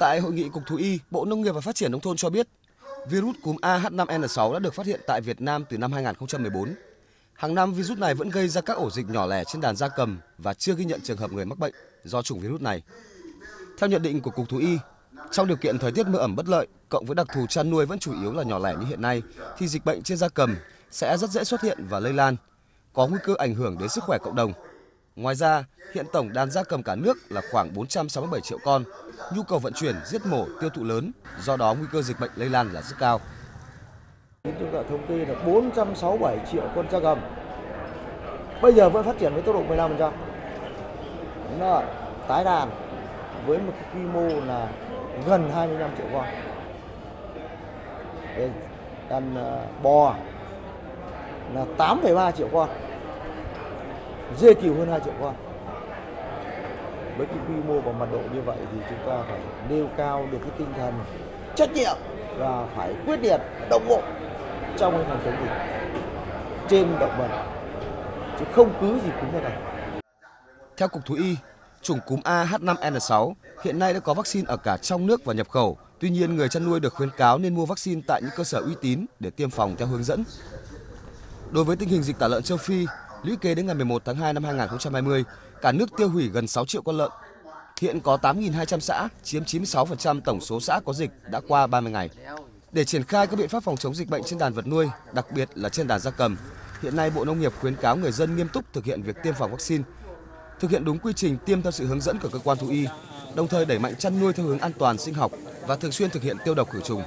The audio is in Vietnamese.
Tại hội nghị Cục Thú y, Bộ Nông nghiệp và Phát triển Nông thôn cho biết, virus cúm AH5N6 đã được phát hiện tại Việt Nam từ năm 2014. Hàng năm, virus này vẫn gây ra các ổ dịch nhỏ lẻ trên đàn gia cầm và chưa ghi nhận trường hợp người mắc bệnh do chủng virus này. Theo nhận định của Cục Thú y, trong điều kiện thời tiết mưa ẩm bất lợi, cộng với đặc thù chăn nuôi vẫn chủ yếu là nhỏ lẻ như hiện nay, thì dịch bệnh trên gia cầm sẽ rất dễ xuất hiện và lây lan, có nguy cơ ảnh hưởng đến sức khỏe cộng đồng. Ngoài ra, hiện tổng đàn gia cầm cả nước là khoảng 467 triệu con, nhu cầu vận chuyển, giết mổ, tiêu thụ lớn, do đó nguy cơ dịch bệnh lây lan là rất cao. Chúng ta thống kê là 467 triệu con gia cầm. Bây giờ vẫn phát triển với tốc độ 15%. Nó tái đàn với một quy mô là gần 25 triệu con. Đàn à, bò là 8,3 triệu con. Dê kiều hơn 2 triệu con. Với cái quy mô và mật độ như vậy thì chúng ta phải nêu cao được cái tinh thần trách nhiệm và phải quyết liệt đồng bộ trong cái phòng chống dịch trên động vật chứ không cứ gì cúm này. Theo Cục Thú y, chủng cúm AH5N6 hiện nay đã có vaccine ở cả trong nước và nhập khẩu. Tuy nhiên, người chăn nuôi được khuyến cáo nên mua vaccine tại những cơ sở uy tín để tiêm phòng theo hướng dẫn. Đối với tình hình dịch tả lợn châu Phi, lũy kế đến ngày 11 tháng 2 năm 2020, cả nước tiêu hủy gần 6 triệu con lợn. Hiện có 8.200 xã, chiếm 96% tổng số xã có dịch đã qua 30 ngày. Để triển khai các biện pháp phòng chống dịch bệnh trên đàn vật nuôi, đặc biệt là trên đàn gia cầm, hiện nay Bộ Nông nghiệp khuyến cáo người dân nghiêm túc thực hiện việc tiêm phòng vaccine, thực hiện đúng quy trình tiêm theo sự hướng dẫn của cơ quan thú y, đồng thời đẩy mạnh chăn nuôi theo hướng an toàn sinh học và thường xuyên thực hiện tiêu độc khử trùng.